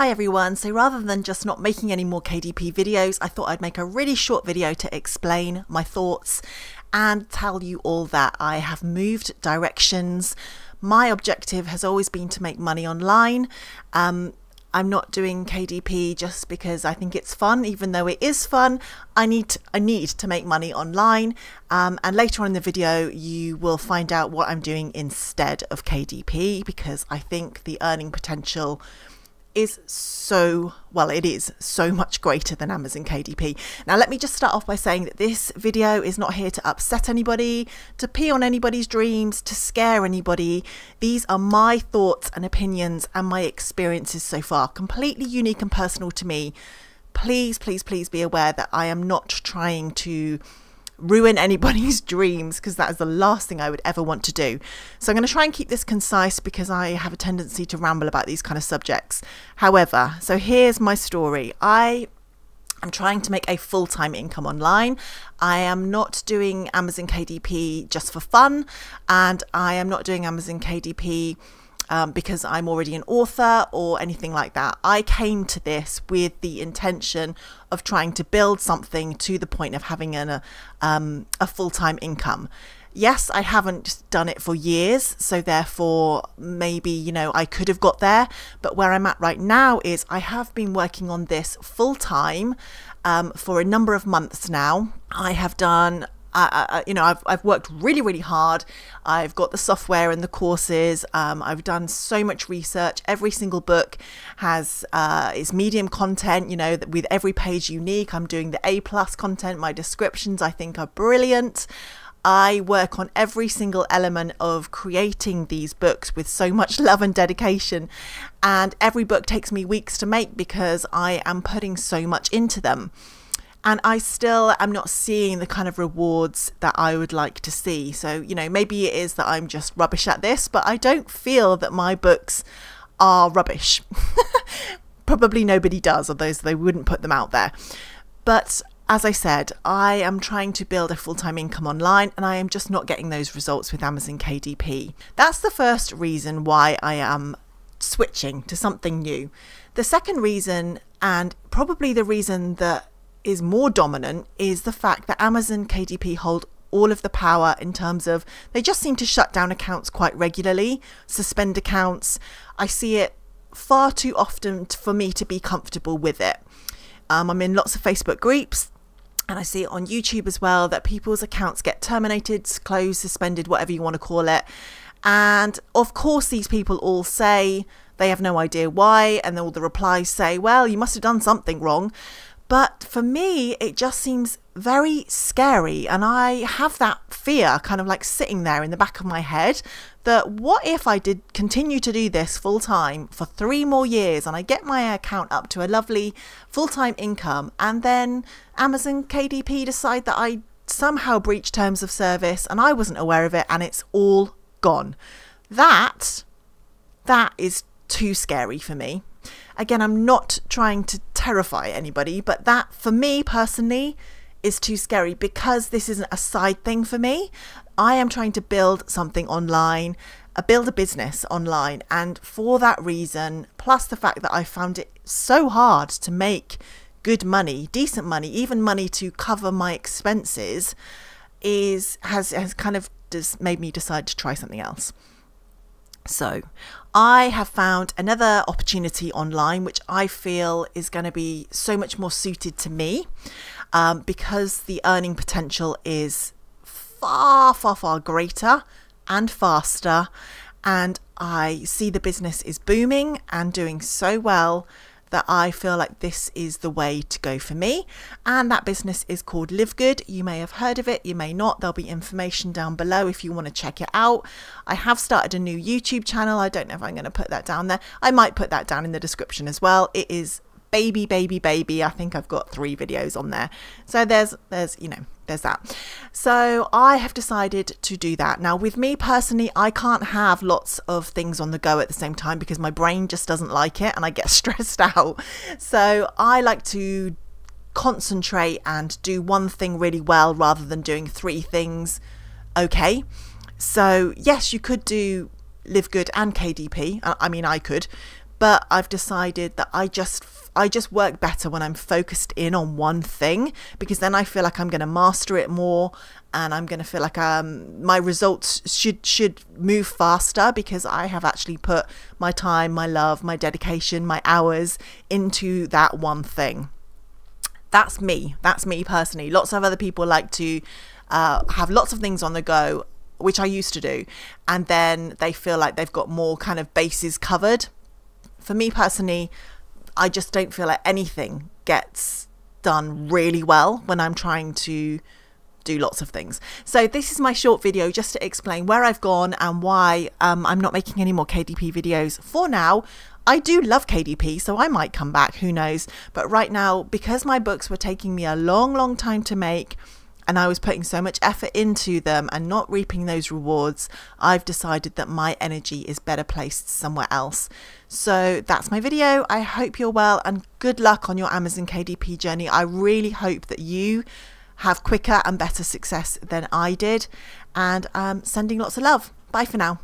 Hi everyone, so rather than just not making any more KDP videos, I thought I'd make a really short video to explain my thoughts and tell you all that I have moved directions. My objective has always been to make money online. Um, I'm not doing KDP just because I think it's fun, even though it is fun. I need to, I need to make money online. Um, and later on in the video, you will find out what I'm doing instead of KDP because I think the earning potential is so, well, it is so much greater than Amazon KDP. Now, let me just start off by saying that this video is not here to upset anybody, to pee on anybody's dreams, to scare anybody. These are my thoughts and opinions and my experiences so far, completely unique and personal to me. Please, please, please be aware that I am not trying to ruin anybody's dreams because that is the last thing I would ever want to do. So I'm going to try and keep this concise because I have a tendency to ramble about these kind of subjects. However, so here's my story. I I'm trying to make a full time income online. I am not doing Amazon KDP just for fun, and I am not doing Amazon KDP um, because I'm already an author or anything like that. I came to this with the intention of trying to build something to the point of having an, a, um, a full time income. Yes, I haven't done it for years, so therefore maybe, you know, I could have got there. But where I'm at right now is I have been working on this full time um, for a number of months now. I have done I, you know, I've, I've worked really, really hard. I've got the software and the courses. Um, I've done so much research. Every single book has uh, is medium content. You know, with every page unique. I'm doing the A plus content. My descriptions, I think, are brilliant. I work on every single element of creating these books with so much love and dedication. And every book takes me weeks to make because I am putting so much into them and I still am not seeing the kind of rewards that I would like to see. So, you know, maybe it is that I'm just rubbish at this, but I don't feel that my books are rubbish. Probably nobody does, although they wouldn't put them out there. But as I said, I am trying to build a full time income online and I am just not getting those results with Amazon KDP. That's the first reason why I am switching to something new. The second reason, and probably the reason that is more dominant is the fact that Amazon KDP hold all of the power in terms of they just seem to shut down accounts quite regularly, suspend accounts. I see it far too often for me to be comfortable with it. Um, I'm in lots of Facebook groups and I see it on YouTube as well that people's accounts get terminated, closed, suspended, whatever you want to call it. And of course, these people all say they have no idea why, and all the replies say, well, you must have done something wrong. But for me, it just seems very scary. And I have that fear kind of like sitting there in the back of my head that what if I did continue to do this full time for three more years and I get my account up to a lovely full time income and then Amazon KDP decide that I somehow breached terms of service and I wasn't aware of it and it's all gone. That, that is too scary for me. Again, I'm not trying to terrify anybody, but that for me personally is too scary because this isn't a side thing for me. I am trying to build something online, uh, build a business online. And for that reason, plus the fact that I found it so hard to make good money, decent money, even money to cover my expenses, is has has kind of just made me decide to try something else. So, I have found another opportunity online which I feel is going to be so much more suited to me um, because the earning potential is far, far, far greater and faster. And I see the business is booming and doing so well that I feel like this is the way to go for me. And that business is called LiveGood. You may have heard of it, you may not. There'll be information down below if you want to check it out. I have started a new YouTube channel. I don't know if I'm going to put that down there. I might put that down in the description as well. It is baby baby baby. I think i've got three videos on there. So there's there's you know there's that. So i have decided to do that. Now with me personally i can't have lots of things on the go at the same time because my brain just doesn't like it and i get stressed out. So i like to concentrate and do one thing really well rather than doing three things. Okay. So yes you could do LiveGood and kdp i mean i could but I've decided that I just I just work better when I'm focused in on one thing because then I feel like I'm going to master it more and I'm going to feel like um, my results should should move faster because I have actually put my time, my love, my dedication, my hours into that one thing. That's me. That's me personally. Lots of other people like to uh, have lots of things on the go, which I used to do, and then they feel like they've got more kind of bases covered. For me personally, I just don't feel like anything gets done really well when I'm trying to do lots of things. So this is my short video just to explain where I've gone and why um, I'm not making any more KDP videos for now. I do love KDP, so I might come back, who knows. But right now, because my books were taking me a long, long time to make, and I was putting so much effort into them and not reaping those rewards, I've decided that my energy is better placed somewhere else. So that's my video. I hope you're well and good luck on your Amazon KDP journey. I really hope that you have quicker and better success than I did. And um, sending lots of love. Bye for now.